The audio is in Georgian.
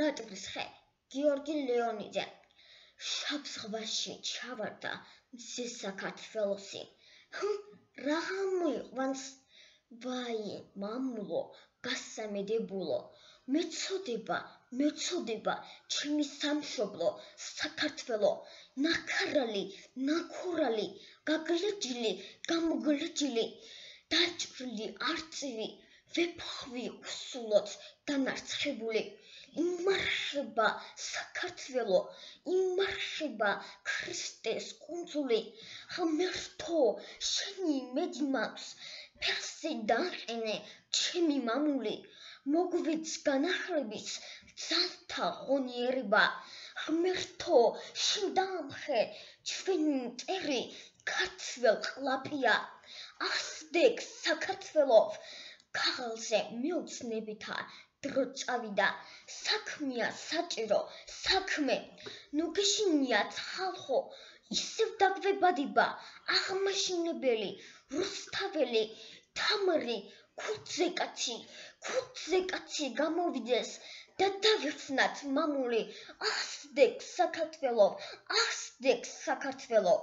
ნატრის ხე გიორგი ლეონიძე. შაბზღვაში ჩავარდა მზე საქართველოსი რა მოიყვანს ვაი მამულო გასამედებულო. მეწოდება მეწოდება ჩემი სამშობლო საქართველო. ნახარალი ნახურალი გაგლეჯილი გამგლეჯილი დაჭრილი არწივი ვეფხვი უსულოთ დანარცხებული იმარხება საქართველო იმარხება ქრისტეს კუნძული. ღმერთო შენი მედი მაქვს ფასი დაყენე ჩემი მამული. მოგვიც განახრების ძალთა ღონიერება. ღმერთო შინდამხე ჩვენი წერი ქართველ ყლაპია ასდეკ საქართველო ქაღალზე მიოცნებითა დრო წავიდა. საქმეა საჭირო საქმე. ნუ გეშინიათ ხალხო ისევ დაგვებადიბა. აღმაშინებელი რუსთაველი თამარი ქუძე კაცი ქუძე კაცი გამოვიდეს და დავიხსნათ მამული. ასდეკ საქართველო ასდეკ საქართველო